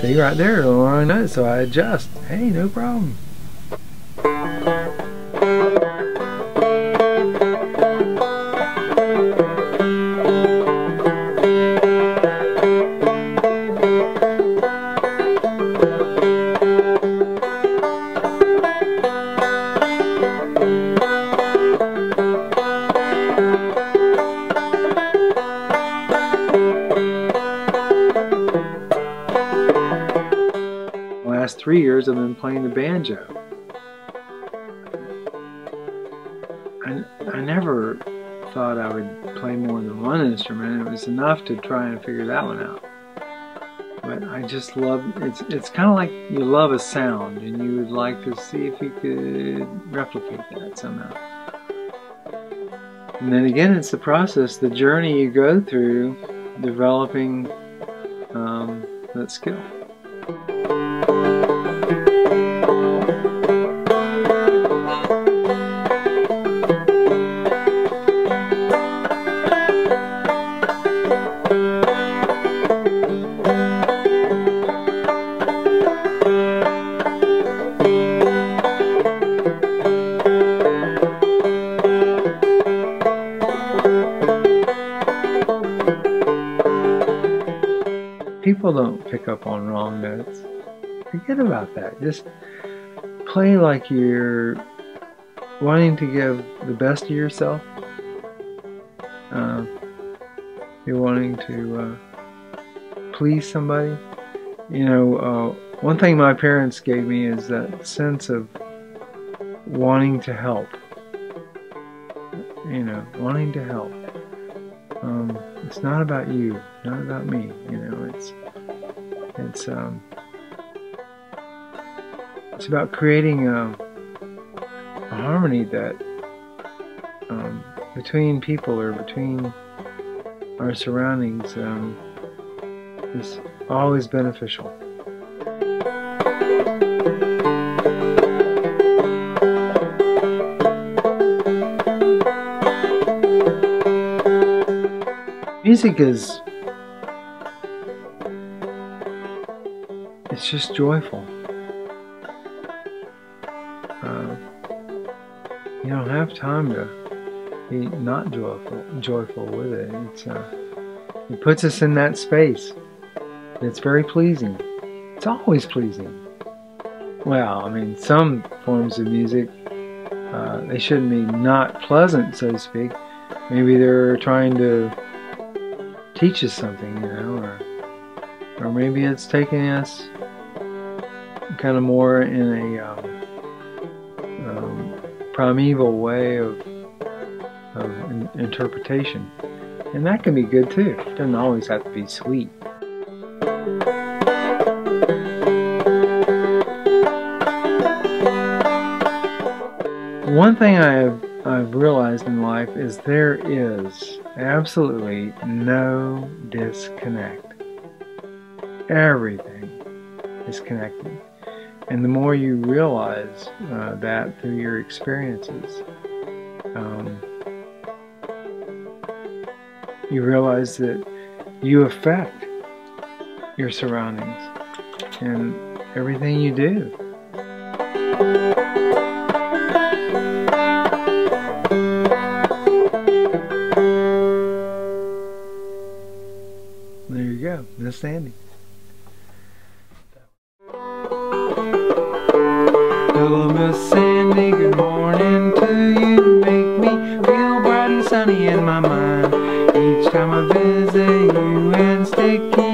See right there, the wrong note, so I adjust. Hey, no problem. Last three years I've been playing the banjo. I, I never thought I would play more than one instrument. It was enough to try and figure that one out. But I just love it's it's kind of like you love a sound and you would like to see if you could replicate that somehow. And then again, it's the process, the journey you go through developing um, that skill. People don't pick up on wrong notes. Forget about that. Just play like you're wanting to give the best of yourself. Uh, you're wanting to uh, please somebody. You know, uh, one thing my parents gave me is that sense of wanting to help. You know, wanting to help. Um, it's not about you, not about me. You know, it's it's um, it's about creating a, a harmony that um, between people or between our surroundings um, is always beneficial. Music is it's just joyful. Uh, you don't have time to be not joyful joyful with it. It's uh, it puts us in that space. It's very pleasing. It's always pleasing. Well, I mean, some forms of music uh, they shouldn't be not pleasant, so to speak. Maybe they're trying to teach us something, you know, or or maybe it's taking us kind of more in a um, um, primeval way of of in interpretation, and that can be good too. It doesn't always have to be sweet. One thing I have I've realized in life is there is absolutely no disconnect. Everything is connected. And the more you realize uh, that through your experiences, um, you realize that you affect your surroundings and everything you do. There you go, Miss Sandy. Sandy, good morning to you. Make me feel bright and sunny in my mind. Each time I visit you and Sticky,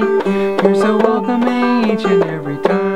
you're so welcoming each and every time.